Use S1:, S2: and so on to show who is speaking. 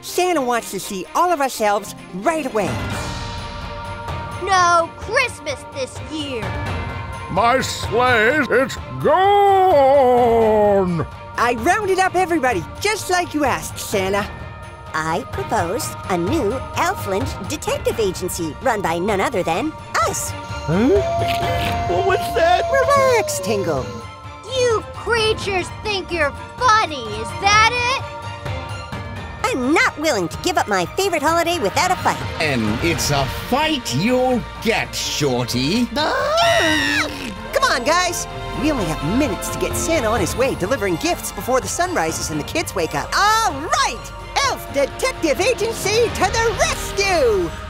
S1: Santa wants to see all of us elves right away.
S2: No Christmas this year.
S3: My sleigh, it's gone!
S1: I rounded up everybody, just like you asked, Santa.
S4: I propose a new Elfland detective agency run by none other than us. Huh?
S5: What was that?
S1: Relax, Tingle.
S2: You creatures think you're funny, is that it?
S4: I'm not willing to give up my favorite holiday without a fight.
S6: And it's a fight you'll get, Shorty.
S1: Ah, come on, guys. We only have minutes to get Santa on his way delivering gifts before the sun rises and the kids wake up. All right! Elf Detective Agency to the rescue!